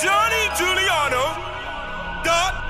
Johnny Giuliano dot